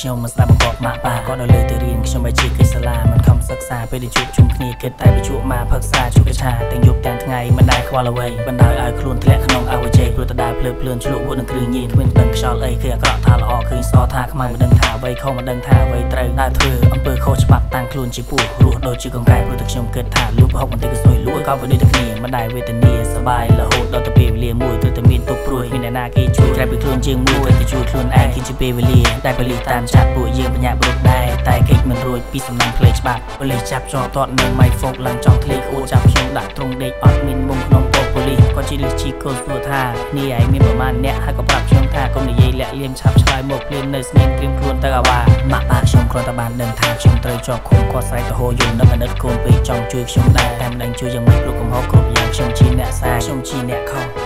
ខ្ញុំមិនស្ដាប់បង្កប់ម៉ាក់ប៉ាគាត់នៅលើទៅរៀនខ្ញុំបែជាកិច្ចសាលាមិនខំសិក្សាពេលដែលជួបជុំគ្នាគិតតែបញ្ជក់មកផឹកស្រាជួបកឆាទាំងយប់ទាំងថ្ងៃមិនដែលខ្វល់អ្វីបណ្ដោយឲ្យខ្លួនធ្លាក់ក្នុងអវជ័យព្រោះតដើរភ្លើភ្លឿនឆ្លក់វក់នឹងគ្រឿងញៀនគ្មានដឹងខ្យល់អីគឺអាក្រក់ថាល្អឃើញសថាខ្មៅមិនដឹងថាអ្វីខុសមិនដឹងថាអ្វីត្រូវដើរធ្វើអំពើខុសច្បាប់តាំងខ្លួនជាពស់រស់ដូចជាកង្កែព្រោះតែខ្ញុំគិតថាលូបហុកបន្តិចក៏សួយលួចក៏វាដូចតែគ្នាមិនដែលវេទនាសបាយរហូតដល់ទៅពេលវេលាមួយគឺតែមានទុកព្រួយមានអ្នកណាគេជួយក្រែពីខ្លួនជាងមួយទៅជួយខ្លួនឯងគឺជាពេលវេលាដែលបលិតាមចាត់ពួកយើងបញ្ញាប្រុសដែរតែកិច្ចមិនរួចពីសំណាងផ្លេច្បាប់បលិចាប់ជាប់តតនៅម៉ៃហ្វុកឡើងចង់ធ្លេអួតចាប់ខ្ញុំដាក់ទ្រង់ដេកអត់មានមុំក្នុងពោប៉ូ លីសក៏ជាលិះជីកូសួរថានេះឯងមានប្រមាណអ្នកហើយក៏ប្រាប់ខ្ញុំថាកុំនិយាយលាក់លៀមឆាប់ឆ្លើយមកភ្លាមនៅស្ងៀមត្រៀមខ្លួនទៅអាវ៉ាម៉ាក់ប៉ាខ្ញុំគ្រាន់តែបានដឹងថាខ្ញុំត្រូវជាប់ឃុំគាត់ស្រែកទៅហោយំនឹកអាណិតកូនពេកចង់ជួយខ្ញុំដែរតែមិនដឹងជួយយ៉ាងម៉េចព្រោះកំហុសគ្រប់យ៉ាងខ្ញុំជាអ្នកសាខ្ញុំជាអ្នកខុសអូបាននឹង